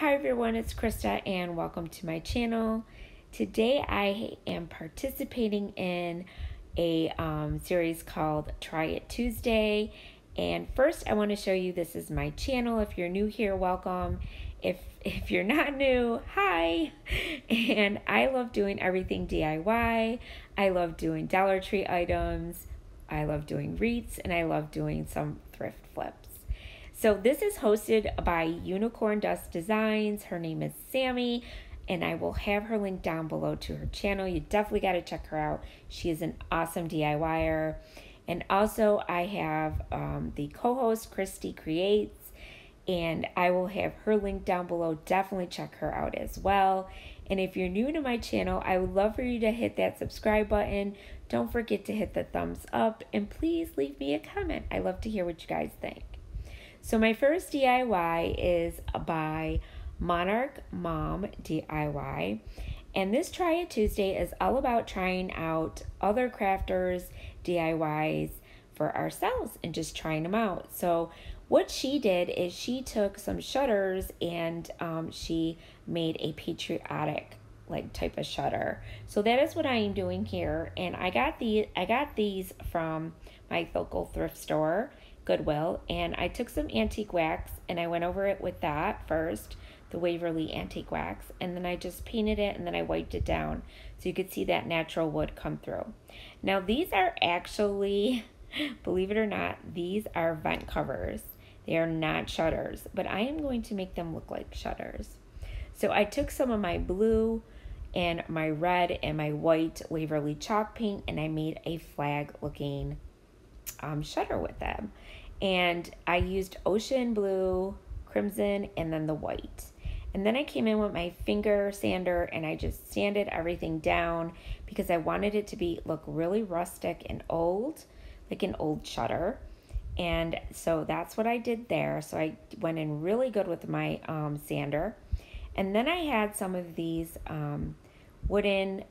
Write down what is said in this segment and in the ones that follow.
Hi everyone, it's Krista and welcome to my channel. Today I am participating in a um, series called Try It Tuesday. And first I want to show you this is my channel. If you're new here, welcome. If if you're not new, hi. And I love doing everything DIY. I love doing Dollar Tree items. I love doing wreaths and I love doing some thrift flips. So this is hosted by Unicorn Dust Designs. Her name is Sammie, and I will have her link down below to her channel. You definitely got to check her out. She is an awesome DIYer. And also, I have um, the co-host Christie Creates, and I will have her link down below. Definitely check her out as well. And if you're new to my channel, I would love for you to hit that subscribe button. Don't forget to hit the thumbs up, and please leave me a comment. I love to hear what you guys think. So my first DIY is by Monarch Mom DIY. And this Try It Tuesday is all about trying out other crafters DIYs for ourselves and just trying them out. So what she did is she took some shutters and um, she made a patriotic like type of shutter. So that is what I am doing here. And I got the I got these from my local thrift store Goodwill, and I took some antique wax and I went over it with that first, the Waverly antique wax, and then I just painted it and then I wiped it down so you could see that natural wood come through. Now these are actually, believe it or not, these are vent covers. They are not shutters, but I am going to make them look like shutters. So I took some of my blue and my red and my white Waverly chalk paint and I made a flag looking um, shutter with them and I used ocean blue, crimson, and then the white. And then I came in with my finger sander and I just sanded everything down because I wanted it to be look really rustic and old, like an old shutter. And so that's what I did there. So I went in really good with my um, sander. And then I had some of these um, wooden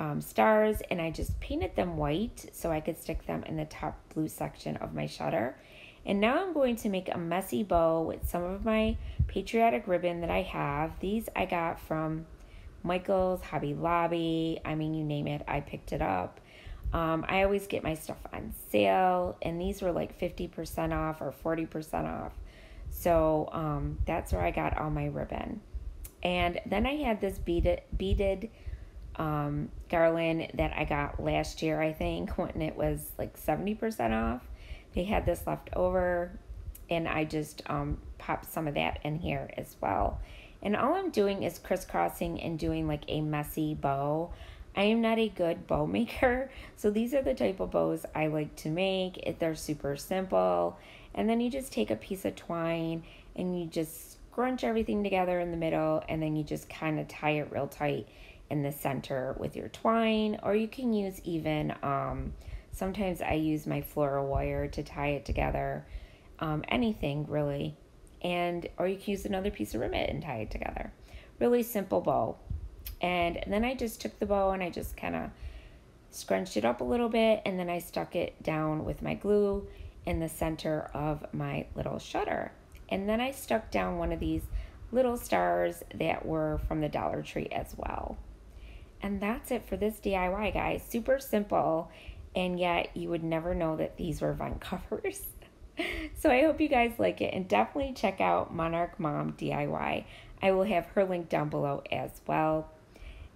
um, stars and I just painted them white so I could stick them in the top blue section of my shutter. And now I'm going to make a messy bow with some of my patriotic ribbon that I have. These I got from Michael's, Hobby Lobby. I mean, you name it, I picked it up. Um, I always get my stuff on sale, and these were like 50% off or 40% off. So um, that's where I got all my ribbon. And then I had this beaded, beaded um, garland that I got last year, I think, when it was like 70% off. They had this left over, and I just um, popped some of that in here as well. And all I'm doing is crisscrossing and doing like a messy bow. I am not a good bow maker, so these are the type of bows I like to make. They're super simple. And then you just take a piece of twine and you just scrunch everything together in the middle, and then you just kind of tie it real tight in the center with your twine, or you can use even, um, sometimes I use my floral wire to tie it together, um, anything really. And, or you can use another piece of ribbon and tie it together. Really simple bow. And then I just took the bow and I just kind of scrunched it up a little bit and then I stuck it down with my glue in the center of my little shutter. And then I stuck down one of these little stars that were from the Dollar Tree as well. And that's it for this DIY, guys. Super simple, and yet you would never know that these were vine covers. so I hope you guys like it, and definitely check out Monarch Mom DIY. I will have her link down below as well.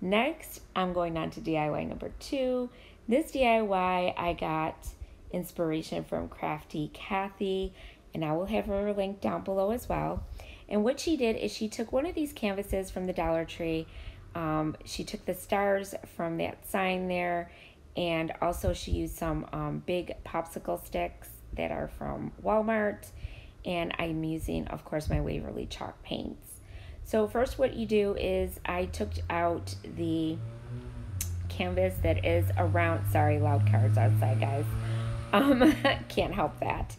Next, I'm going on to DIY number two. This DIY, I got inspiration from Crafty Kathy, and I will have her link down below as well. And what she did is she took one of these canvases from the Dollar Tree um, she took the stars from that sign there, and also she used some um, big popsicle sticks that are from Walmart. And I'm using, of course, my Waverly chalk paints. So first what you do is I took out the canvas that is around, sorry, loud cars outside, guys. Um, can't help that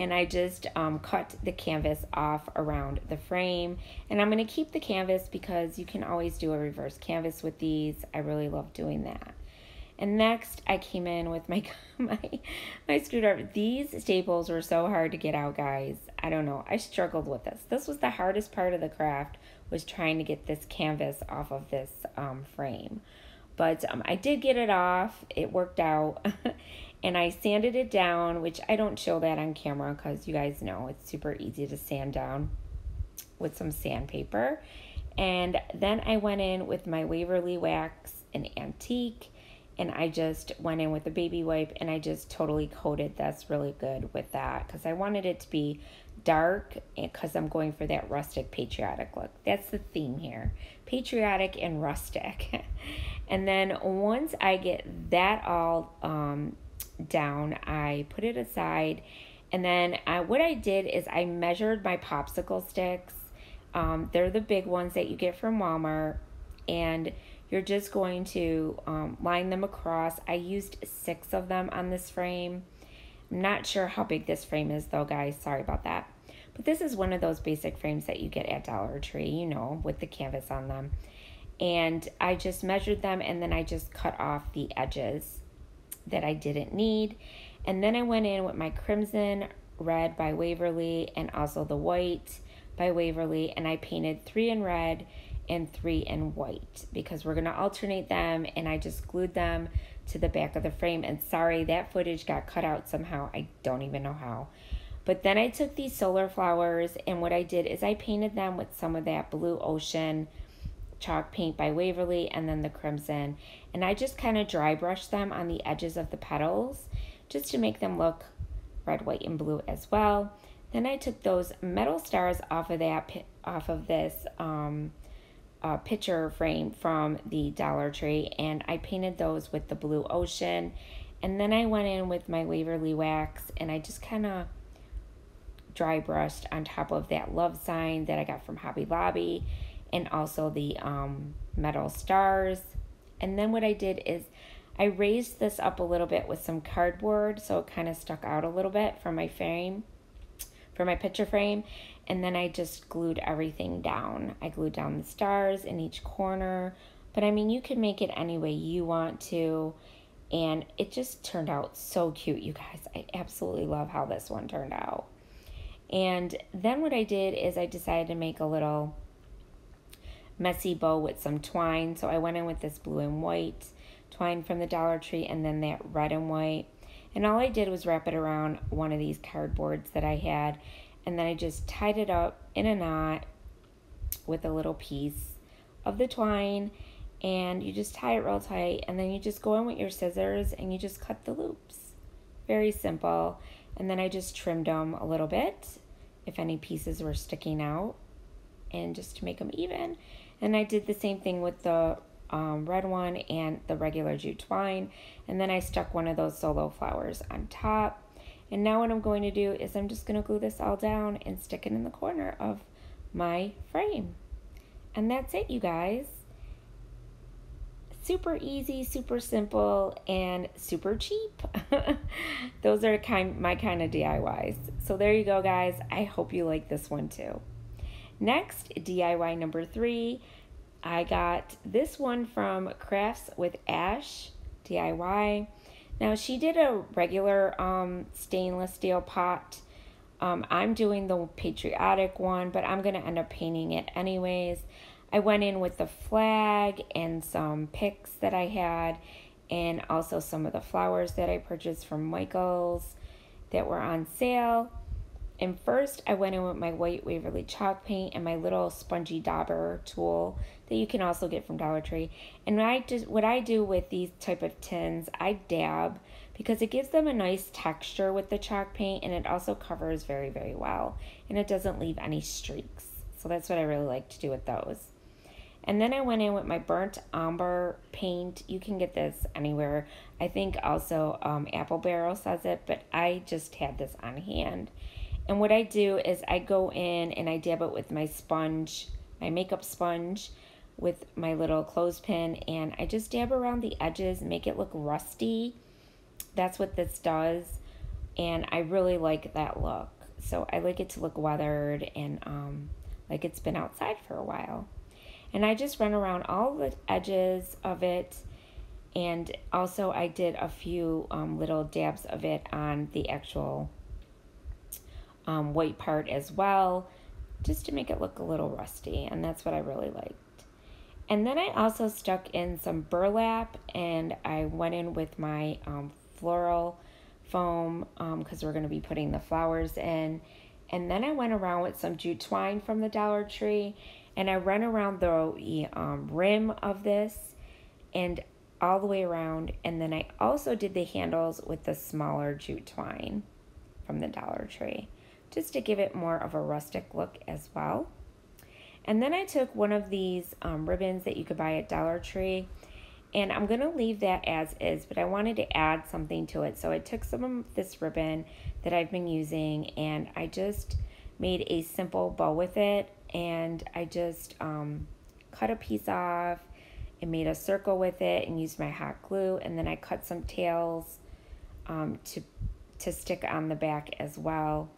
and I just um, cut the canvas off around the frame. And I'm going to keep the canvas because you can always do a reverse canvas with these. I really love doing that. And next, I came in with my my my screwdriver. These staples were so hard to get out, guys. I don't know. I struggled with this. This was the hardest part of the craft was trying to get this canvas off of this um, frame. But um, I did get it off. It worked out. and I sanded it down, which I don't show that on camera because you guys know it's super easy to sand down with some sandpaper. And then I went in with my Waverly Wax and Antique and I just went in with a baby wipe and I just totally coated that's really good with that because I wanted it to be dark because I'm going for that rustic patriotic look. That's the theme here patriotic and rustic. and then once I get that all um, down, I put it aside. And then what I did is I measured my popsicle sticks. Um, they're the big ones that you get from Walmart. And you're just going to um, line them across. I used six of them on this frame. I'm not sure how big this frame is though, guys. Sorry about that. But this is one of those basic frames that you get at Dollar Tree, you know, with the canvas on them. And I just measured them and then I just cut off the edges that I didn't need. And then I went in with my Crimson Red by Waverly and also the White by Waverly and I painted three in red and three in white because we're going to alternate them and I just glued them to the back of the frame. And sorry that footage got cut out somehow. I don't even know how. But then I took these solar flowers and what I did is I painted them with some of that blue ocean chalk paint by Waverly and then the crimson. And I just kind of dry brushed them on the edges of the petals just to make them look red white and blue as well. Then I took those metal stars off of that off of this um, uh, picture frame from the Dollar Tree and I painted those with the blue ocean. And then I went in with my Waverly wax and I just kind of dry brushed on top of that love sign that I got from Hobby Lobby and also the um, metal stars. And then what I did is I raised this up a little bit with some cardboard so it kind of stuck out a little bit from my frame, for my picture frame and then I just glued everything down. I glued down the stars in each corner, but I mean, you can make it any way you want to, and it just turned out so cute, you guys. I absolutely love how this one turned out. And then what I did is I decided to make a little messy bow with some twine. So I went in with this blue and white twine from the Dollar Tree and then that red and white. And all I did was wrap it around one of these cardboards that I had and then I just tied it up in a knot with a little piece of the twine and you just tie it real tight and then you just go in with your scissors and you just cut the loops. Very simple. And then I just trimmed them a little bit if any pieces were sticking out and just to make them even. And I did the same thing with the um, red one and the regular jute twine. And then I stuck one of those solo flowers on top and now what I'm going to do is I'm just going to glue this all down and stick it in the corner of my frame. And that's it, you guys. Super easy, super simple, and super cheap. Those are kind my kind of DIYs. So there you go, guys. I hope you like this one too. Next, DIY number three. I got this one from Crafts with Ash DIY. Now she did a regular um, stainless steel pot. Um, I'm doing the patriotic one, but I'm going to end up painting it anyways. I went in with the flag and some picks that I had and also some of the flowers that I purchased from Michaels that were on sale. And first, I went in with my white Waverly chalk paint and my little spongy dauber tool that you can also get from Dollar Tree. And I just what I do with these type of tins, I dab because it gives them a nice texture with the chalk paint and it also covers very very well and it doesn't leave any streaks. So that's what I really like to do with those. And then I went in with my burnt umber paint. You can get this anywhere. I think also um, Apple Barrel says it, but I just had this on hand. And what I do is I go in and I dab it with my sponge, my makeup sponge with my little clothespin and I just dab around the edges, make it look rusty. That's what this does. And I really like that look. So I like it to look weathered and um, like it's been outside for a while. And I just run around all the edges of it And also I did a few um, little dabs of it on the actual um, white part as well, just to make it look a little rusty. And that's what I really liked. And then I also stuck in some burlap and I went in with my um, floral foam because um, we're going to be putting the flowers in. And then I went around with some jute twine from the Dollar Tree and I ran around the um, rim of this and all the way around. And then I also did the handles with the smaller jute twine from the Dollar Tree just to give it more of a rustic look as well. And then I took one of these um, ribbons that you could buy at Dollar Tree and I'm going to leave that as is, but I wanted to add something to it. So I took some of this ribbon that I've been using and I just made a simple bow with it and I just um, cut a piece off and made a circle with it and used my hot glue and then I cut some tails um, to to stick on the back as well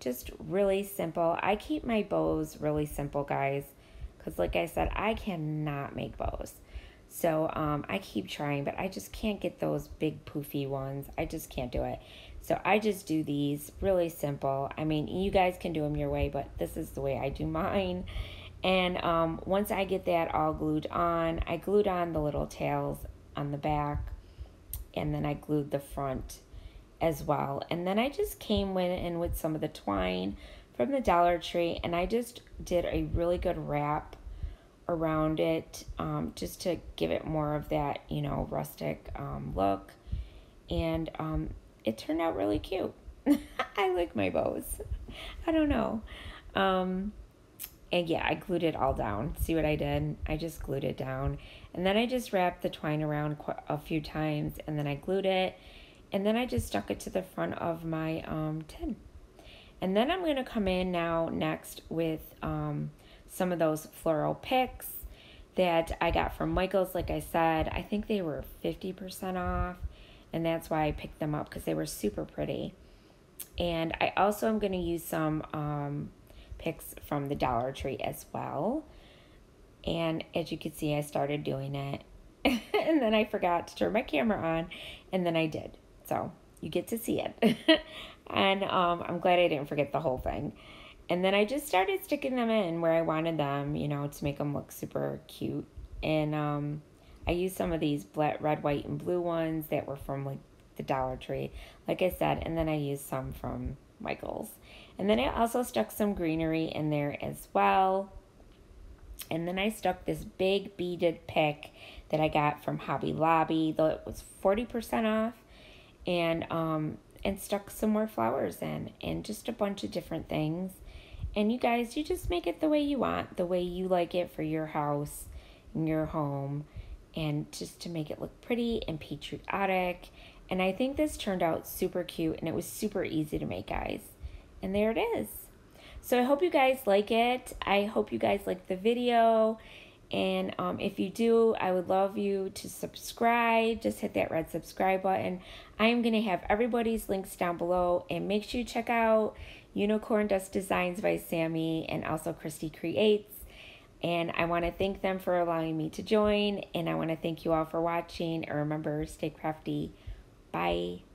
just really simple. I keep my bows really simple, guys, because like I said, I cannot make bows. So um, I keep trying, but I just can't get those big poofy ones. I just can't do it. So I just do these really simple. I mean, you guys can do them your way, but this is the way I do mine. And um, once I get that all glued on, I glued on the little tails on the back, and then I glued the front as well. And then I just came in with some of the twine from the Dollar Tree and I just did a really good wrap around it um, just to give it more of that, you know, rustic um, look. And um, it turned out really cute. I like my bows. I don't know. Um, and yeah, I glued it all down. See what I did? I just glued it down. And then I just wrapped the twine around a few times and then I glued it and then I just stuck it to the front of my um, tin. And then I'm going to come in now next with um, some of those floral picks that I got from Michaels. Like I said, I think they were 50% off. And that's why I picked them up because they were super pretty. And I also am going to use some um, picks from the Dollar Tree as well. And as you can see, I started doing it. and then I forgot to turn my camera on. And then I did. So you get to see it. and um, I'm glad I didn't forget the whole thing. And then I just started sticking them in where I wanted them, you know, to make them look super cute. And um, I used some of these red, white, and blue ones that were from like the Dollar Tree, like I said. And then I used some from Michael's. And then I also stuck some greenery in there as well. And then I stuck this big beaded pick that I got from Hobby Lobby, though it was 40% off and um and stuck some more flowers in and just a bunch of different things. And you guys, you just make it the way you want, the way you like it for your house and your home and just to make it look pretty and patriotic. And I think this turned out super cute and it was super easy to make, guys. And there it is. So I hope you guys like it. I hope you guys like the video. And um, if you do, I would love you to subscribe. Just hit that red subscribe button. I am going to have everybody's links down below. And make sure you check out Unicorn Dust Designs by Sammie and also Christie Creates. And I want to thank them for allowing me to join. And I want to thank you all for watching. And remember, stay crafty. Bye.